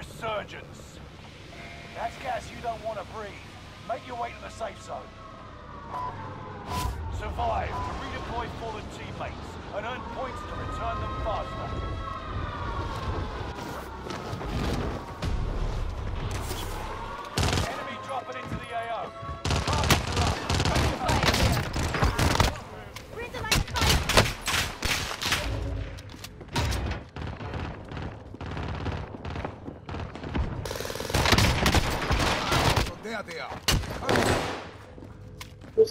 resurgence. That's gas you don't want to breathe. Make your way to the safe zone. Survive to redeploy fallen teammates and earn points Eu Los